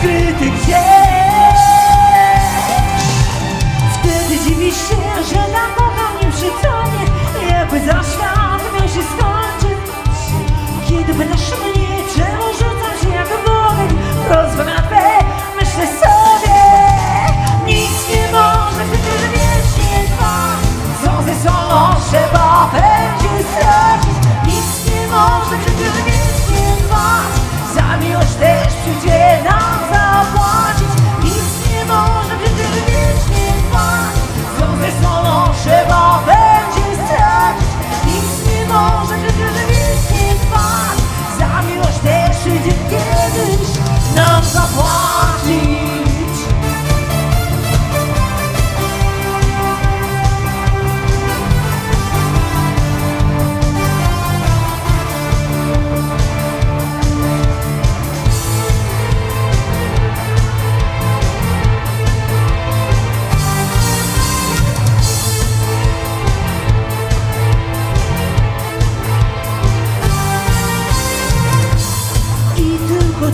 skryty gdzieś. Wtedy dziwi się, że na Boga nie przytomnie Jakby za świat miał się skończyć Kiedy będziesz mnie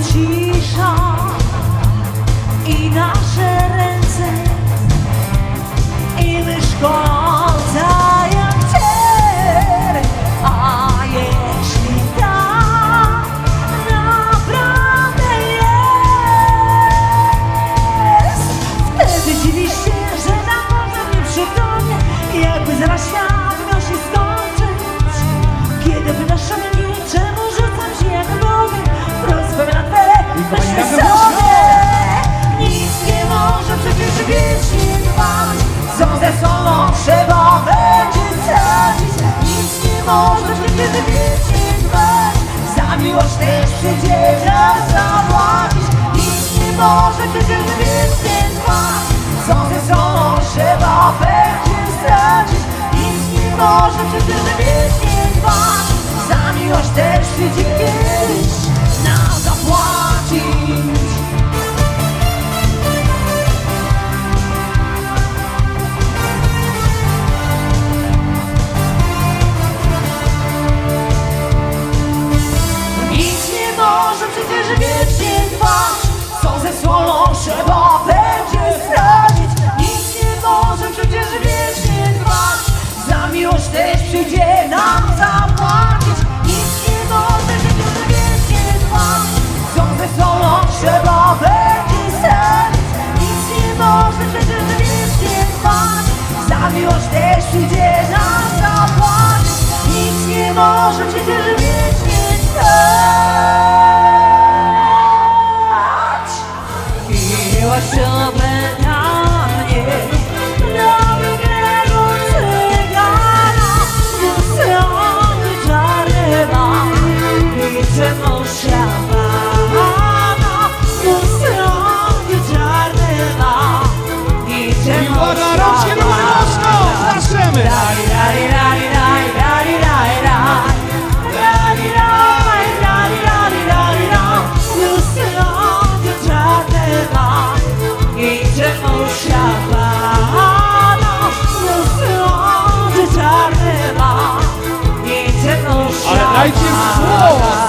cisza i nasze ręce. Boże, przecież Ale dajcie słowa!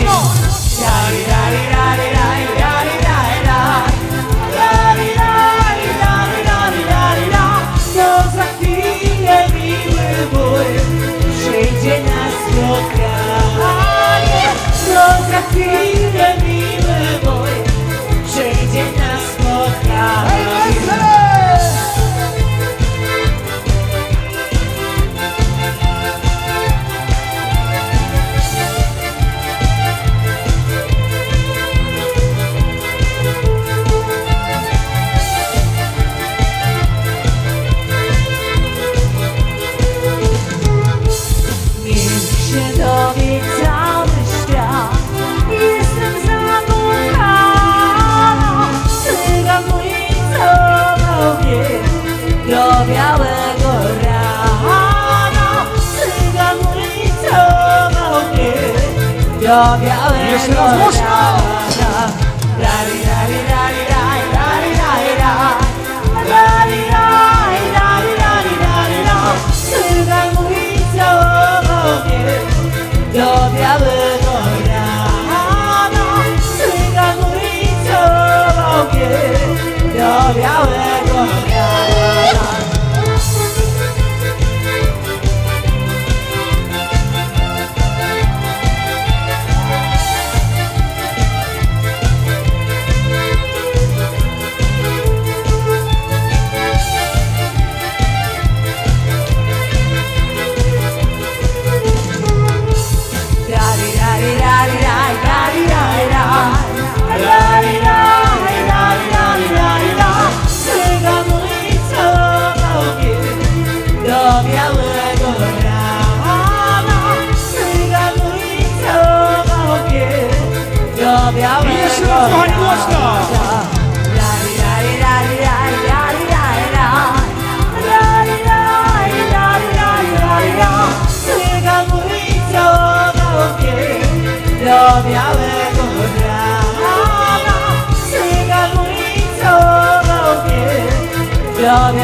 International. zdrowia, ale nie! 수환이 무엇이다 Yeah.